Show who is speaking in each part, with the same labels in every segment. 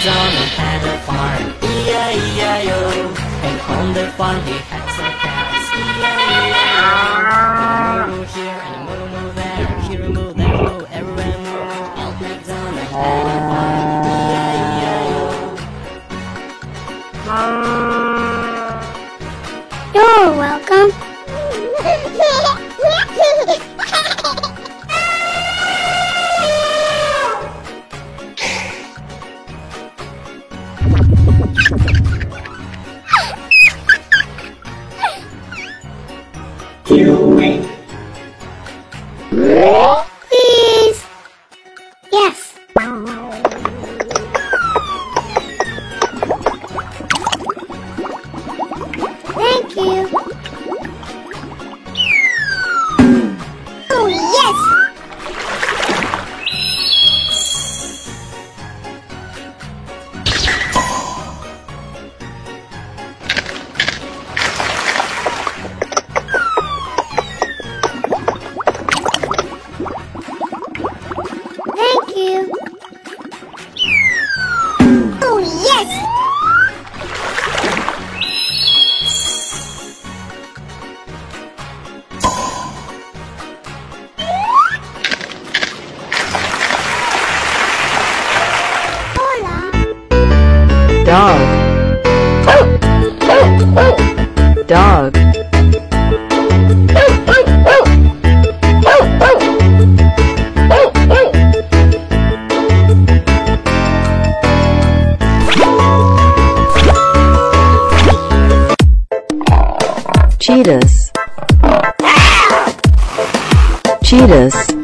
Speaker 1: Johnny had a farm, E-I-E-I-O, and on the farm
Speaker 2: he
Speaker 3: had some cheetahs. Cheetahs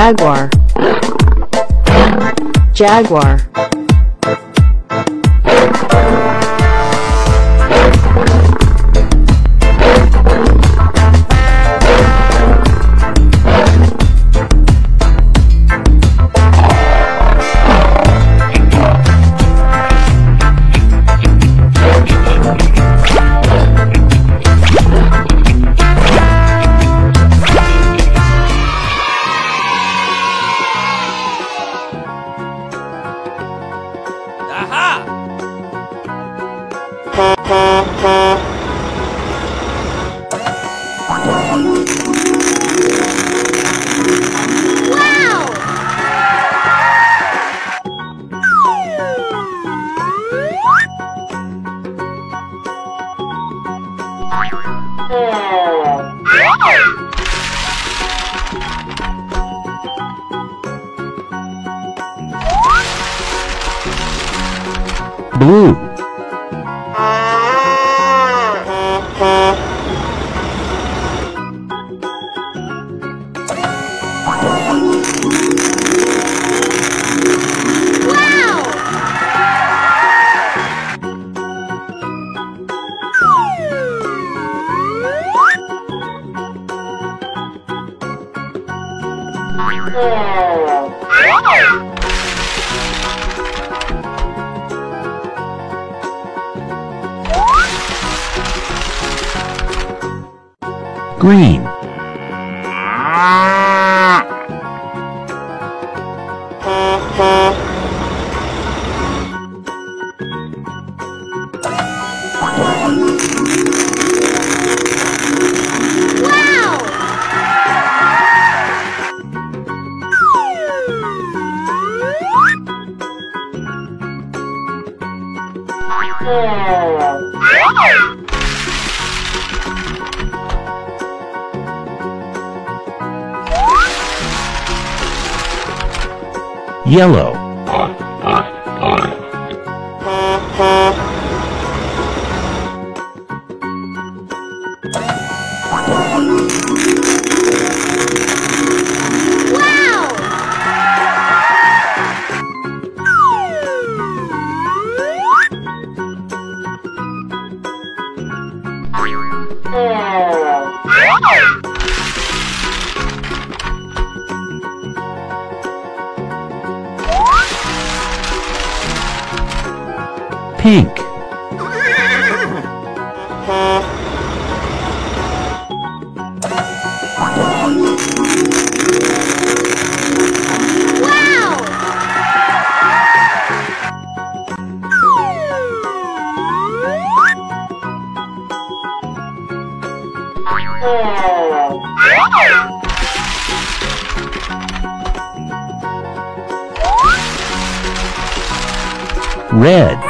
Speaker 3: jaguar. Jaguar
Speaker 4: blue, green, yellow, Pink.
Speaker 2: Wow!
Speaker 4: Red.